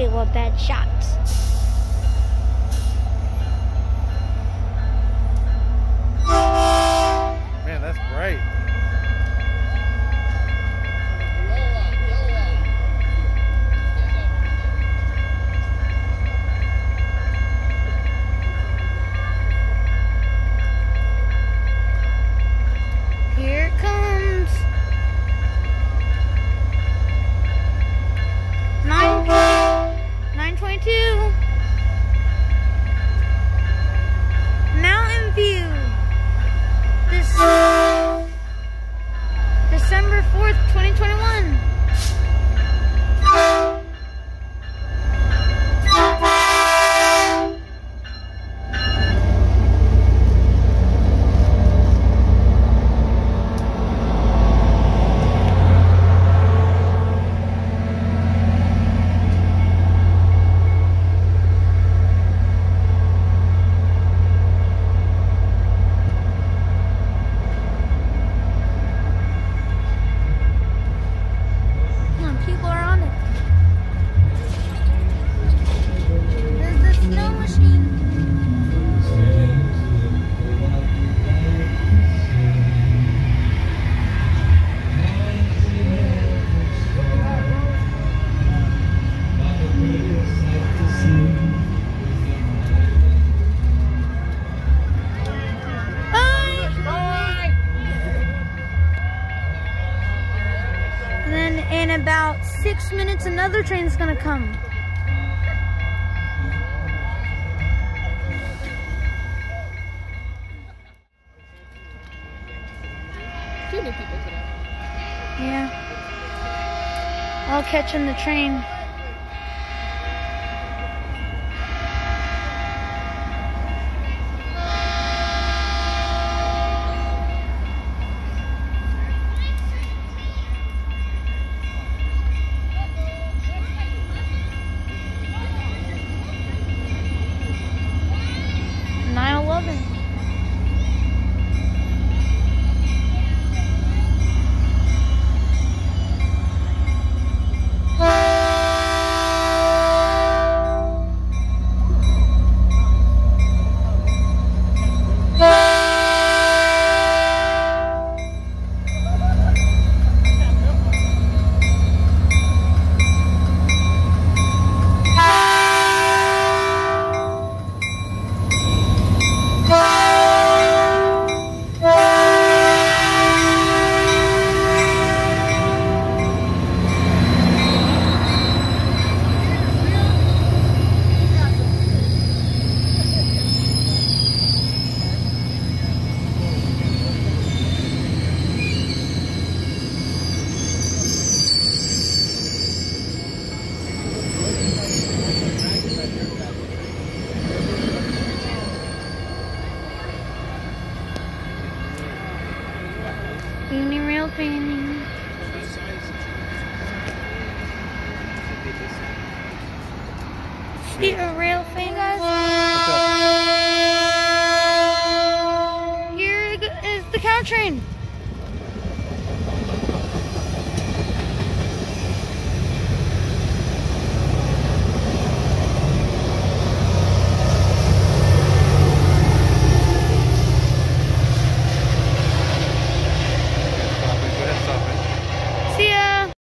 people were bad shots. In about six minutes, another train's gonna come. Two new people today. Yeah. All catching the train. Uni rail painting. See a rail thing, guys? Here is the Caltrain.